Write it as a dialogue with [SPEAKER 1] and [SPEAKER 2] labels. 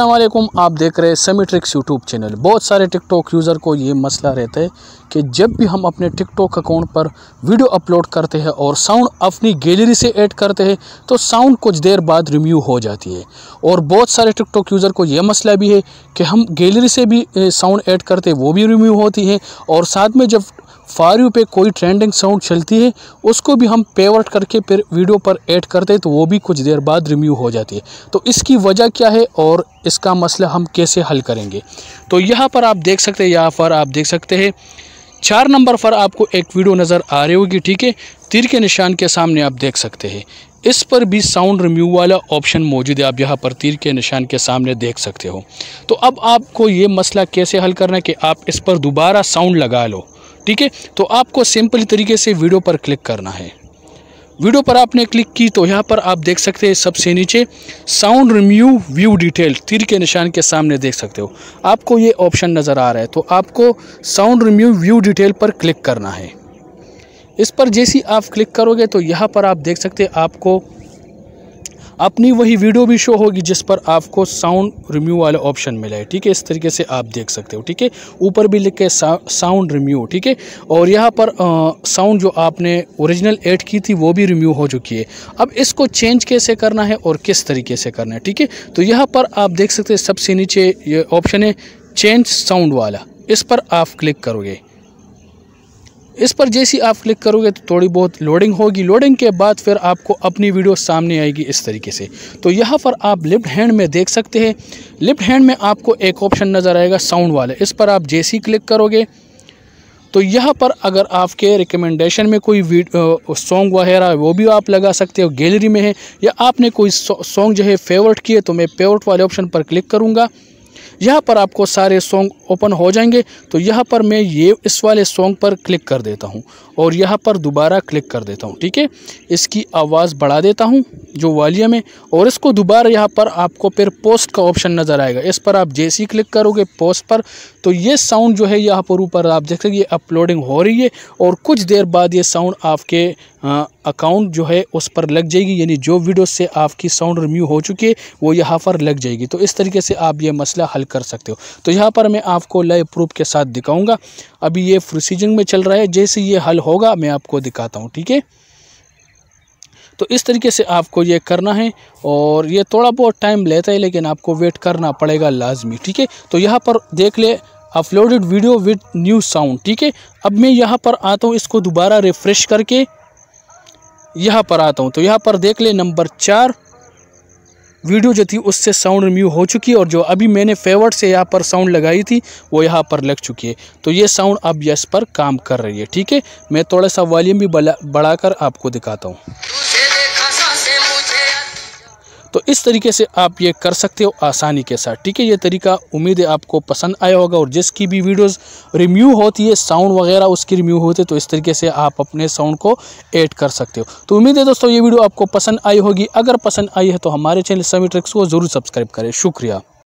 [SPEAKER 1] वालेकुम आप देख रहे हैं समी ट्रिक्स यूट्यूब चैनल बहुत सारे टिकटॉक यूज़र को ये मसला रहता है कि जब भी हम अपने टिकटॉक अकाउंट पर वीडियो अपलोड करते हैं और साउंड अपनी गैलरी से ऐड करते हैं तो साउंड कुछ देर बाद रिम्यू हो जाती है। और बहुत सारे टिकटॉक यूज़र को ये मसला भी है कि हम गैलरी से भी साउंड ऐड करते हैं, वो भी रिम्यू होती है। और साथ में जब फारू पे कोई ट्रेंडिंग साउंड चलती है, उसको भी हम पेवर्ट करके फिर वीडियो पर ऐड करते हैं तो वो भी कुछ देर बाद रिम्यू हो जाती है। तो इसकी वजह क्या है और इसका मसला हम कैसे हल करेंगे? तो यहाँ पर आप देख सकते हैं, यहाँ पर आप देख सकते हैं, चार नंबर पर आपको एक वीडियो नज़र आ रही होगी, ठीक है? तीर के निशान के सामने आप देख सकते हैं। इस पर भी साउंड रिम्यू वाला ऑप्शन मौजूद है, आप यहाँ पर तीर के निशान के सामने देख सकते हो। तो अब आपको ये मसला कैसे हल करना है कि आप इस पर दोबारा साउंड लगा लो। ठीक है? तो आपको सिंपल तरीके से वीडियो पर क्लिक करना है। वीडियो पर आपने क्लिक की तो यहाँ पर आप देख सकते हैं सबसे नीचे साउंड रिम्यू व्यू डिटेल, तीर के निशान के सामने देख सकते हो। आपको ये ऑप्शन नज़र आ रहा है तो आपको साउंड रिम्यू व्यू डिटेल पर क्लिक करना है। इस पर जैसी आप क्लिक करोगे तो यहाँ पर आप देख सकते हैं आपको अपनी वही वीडियो भी शो होगी जिस पर आपको साउंड रिम्यू वाला ऑप्शन मिला है ठीक है? इस तरीके से आप देख सकते हो, ठीक है? ऊपर भी लिख के साउंड रिम्यू ठीक है? और यहाँ पर साउंड जो आपने ओरिजिनल ऐड की थी, वो भी रिम्यू हो चुकी है। अब इसको चेंज कैसे करना है और किस तरीके से करना है, ठीक है? तो यहाँ पर आप देख सकते हैं, सबसे नीचे ये ऑप्शन है चेंज साउंड वाला। इस पर आप क्लिक करोगे। इस पर जैसी आप क्लिक करोगे तो थोड़ी बहुत लोडिंग होगी। लोडिंग के बाद फिर आपको अपनी वीडियो सामने आएगी इस तरीके से। तो यहाँ पर आप लेफ़्ट हैंड में देख सकते हैं। लेफ़्ट हैंड में आपको एक ऑप्शन नज़र आएगा साउंड वाले। इस पर आप जैसी क्लिक करोगे तो यहाँ पर अगर आपके रिकमेंडेशन में कोई सॉन्ग वगैरह वो भी आप लगा सकते हो गैलरी में है, या आपने कोई सॉन्ग जो है फेवरेट किए तो मैं फेवरेट वाले ऑप्शन पर क्लिक करूँगा। यहाँ पर आपको सारे सॉन्ग ओपन हो जाएँगे तो यहाँ पर मैं ये इस वाले सॉन्ग पर क्लिक कर देता हूँ और यहाँ पर दोबारा क्लिक कर देता हूँ, ठीक है? इसकी आवाज़ बढ़ा देता हूँ जो वालियम है और इसको दोबारा यहाँ पर आपको फिर पोस्ट का ऑप्शन नज़र आएगा। इस पर आप जैसे ही क्लिक करोगे पोस्ट पर तो ये साउंड जो है यहाँ पर ऊपर आप देख सकते अपलोडिंग हो रही है और कुछ देर बाद ये साउंड आपके अकाउंट जो है उस पर लग जाएगी, यानी जो वीडियो से आपकी साउंड रिव्यू हो चुकी है, वो यहाँ पर लग जाएगी। तो इस तरीके से आप ये मसला हल कर सकते हो। तो यहाँ पर मैं आपको लाइव प्रूफ के साथ दिखाऊँगा। अभी ये प्रोसीजिंग में चल रहा है, जैसे ये हल होगा, मैं आपको दिखाता हूँ, ठीक है? तो इस तरीके से आपको ये करना है, और ये थोड़ा बहुत टाइम लेता है, लेकिन आपको वेट करना पड़ेगा लाजमी, ठीक है? तो यहाँ पर देख ले uploaded video with new sound ठीक है? अब मैं यहाँ पर आता हूँ, इसको दोबारा रिफ़्रेश करके, यहाँ पर आता हूँ तो यहाँ पर देख ले नंबर चार वीडियो जो थी उससे साउंड रिम्यू हो चुकी है और जो अभी मैंने फेवरेट से यहाँ पर साउंड लगाई थी, वो यहाँ पर लग चुकी है। तो ये साउंड अब यस पर काम कर रही है, ठीक है? मैं थोड़ा सा वॉल्यूम भी बढ़ाकर आपको दिखाता हूँ। इस तरीके से आप ये कर सकते हो आसानी के साथ। ठीक है, ये तरीका उम्मीद है आपको पसंद आया होगा और जिसकी भी वीडियोस रिम्यू होती है, साउंड वगैरह उसकी रिम्यू होती तो इस तरीके से आप अपने साउंड को ऐड कर सकते हो। तो उम्मीद है दोस्तों, ये वीडियो आपको पसंद आई होगी। अगर पसंद आई है तो हमारे चैनल समी ट्रिक्स को ज़रूर सब्सक्राइब करें। शुक्रिया।